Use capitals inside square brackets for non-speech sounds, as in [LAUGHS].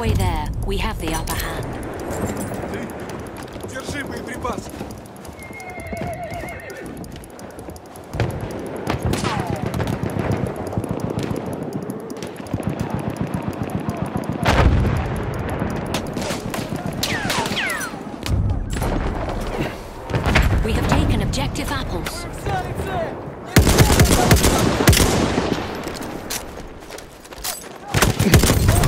halfway there, we have the upper hand. We have taken Objective apples. [LAUGHS]